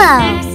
Hello.